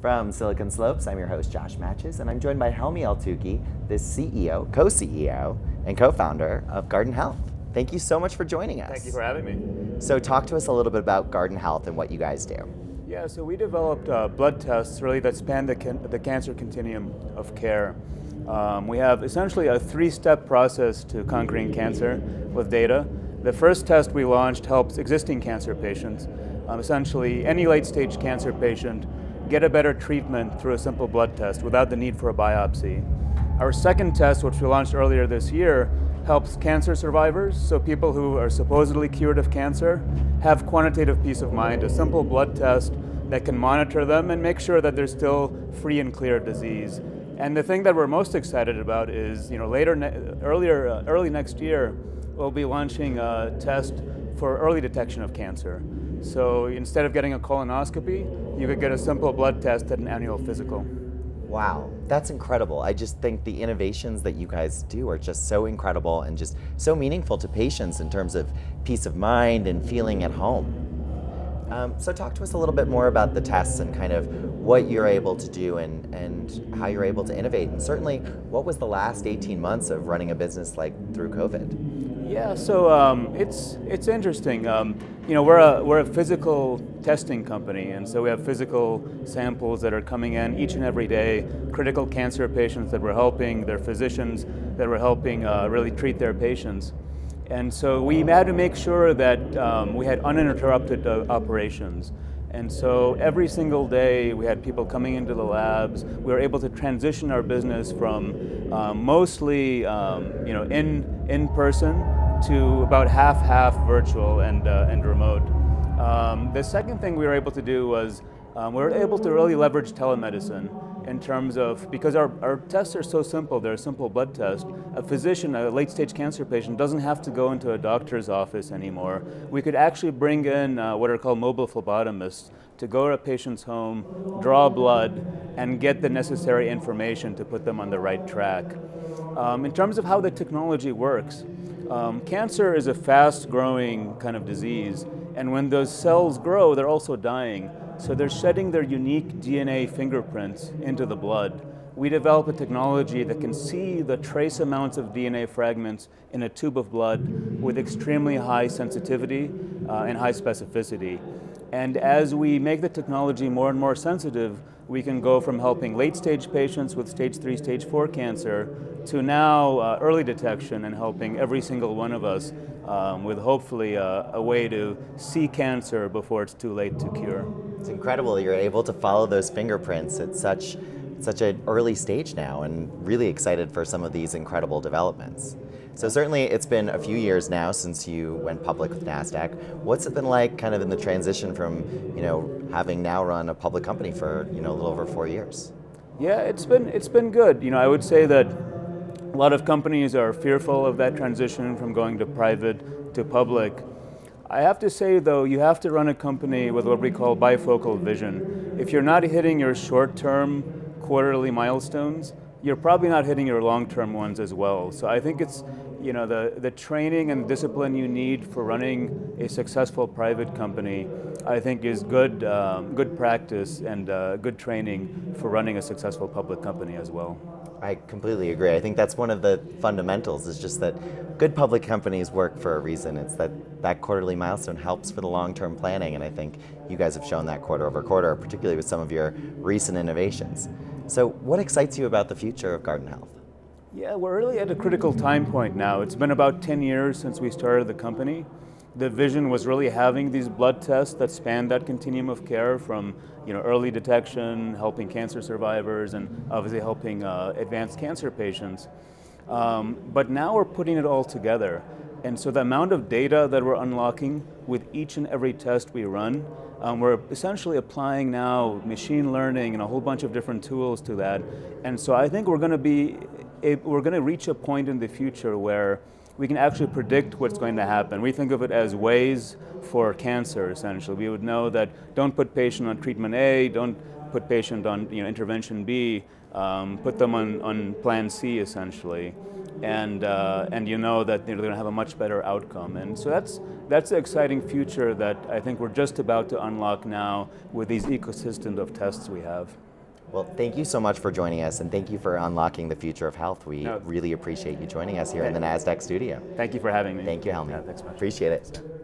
From Silicon Slopes, I'm your host, Josh Matches, and I'm joined by Helmy Eltoukhy, the CEO, co CEO, and co founder of Guardant Health. Thank you so much for joining us. Thank you for having me. So, talk to us a little bit about Guardant Health and what you guys do. Yeah, so we developed uh, blood tests really that span the, can- the cancer continuum of care. Um, we have essentially a three step process to conquering cancer with data. The first test we launched helps existing cancer patients, um, essentially, any late stage cancer patient get a better treatment through a simple blood test without the need for a biopsy. Our second test, which we launched earlier this year, helps cancer survivors, so people who are supposedly cured of cancer, have quantitative peace of mind, a simple blood test that can monitor them and make sure that they're still free and clear of disease. And the thing that we're most excited about is, you know, later, ne- earlier, uh, early next year, we'll be launching a test for early detection of cancer. So instead of getting a colonoscopy, you could get a simple blood test at an annual physical. Wow, that's incredible. I just think the innovations that you guys do are just so incredible and just so meaningful to patients in terms of peace of mind and feeling at home. Um, so, talk to us a little bit more about the tests and kind of what you're able to do and, and how you're able to innovate. And certainly, what was the last 18 months of running a business like through COVID? Yeah, so um, it's it's interesting. Um, you know, we're a we're a physical testing company, and so we have physical samples that are coming in each and every day. Critical cancer patients that we're helping, their physicians that we're helping uh, really treat their patients. And so we had to make sure that um, we had uninterrupted uh, operations. And so every single day we had people coming into the labs. We were able to transition our business from um, mostly um, you know, in, in person to about half half virtual and, uh, and remote. Um, the second thing we were able to do was um, we were able to really leverage telemedicine in terms of, because our, our tests are so simple, they're a simple blood test, a physician, a late stage cancer patient, doesn't have to go into a doctor's office anymore. We could actually bring in uh, what are called mobile phlebotomists to go to a patient's home, draw blood, and get the necessary information to put them on the right track. Um, in terms of how the technology works, um, cancer is a fast growing kind of disease, and when those cells grow, they're also dying. So they're shedding their unique DNA fingerprints into the blood. We develop a technology that can see the trace amounts of DNA fragments in a tube of blood with extremely high sensitivity uh, and high specificity. And as we make the technology more and more sensitive, we can go from helping late stage patients with stage three, stage four cancer to now uh, early detection and helping every single one of us um, with hopefully a, a, way to see cancer before it's too late to cure. It's incredible you're able to follow those fingerprints at such such an early stage now and really excited for some of these incredible developments. So certainly it's been a few years now since you went public with NASDAQ. What's it been like kind of in the transition from, you know, having now run a public company for, you know, a little over four years? Yeah, it's been, it's been good. You know, I would say that a lot of companies are fearful of that transition from going to private to public. I have to say though, you have to run a company with what we call bifocal vision. If you're not hitting your short-term quarterly milestones, you're probably not hitting your long-term ones as well. So I think it's, you know, the, the training and discipline you need for running a successful private company, I think is good, um, good practice and uh, good training for running a successful public company as well. I completely agree. I think that's one of the fundamentals is just that good public companies work for a reason. It's that that quarterly milestone helps for the long-term planning and I think you guys have shown that quarter over quarter, particularly with some of your recent innovations. So what excites you about the future of Guardant Health? Yeah, we're really at a critical time point now. It's been about 10 years since we started the company the vision was really having these blood tests that span that continuum of care from you know, early detection, helping cancer survivors, and obviously helping uh, advanced cancer patients. Um, but now we're putting it all together. And so the amount of data that we're unlocking with each and every test we run, um, we're essentially applying now machine learning and a whole bunch of different tools to that. And so I think we're going to be, we're going to reach a point in the future where we can actually predict what's going to happen. We think of it as Waze for cancer, essentially. We would know that don't put patient on treatment A, don't put patient on you know, intervention B, um, put them on, on plan C, essentially. And, uh, and you know that they're going to have a much better outcome. And so that's, that's the exciting future that I think we're just about to unlock now with these ecosystems of tests we have. Well, thank you so much for joining us, and thank you for unlocking the future of health. We No. really appreciate you joining us here in the NASDAQ studio. Thank you for having me. Thank you, Helmy. Yeah, thanks much. Appreciate it.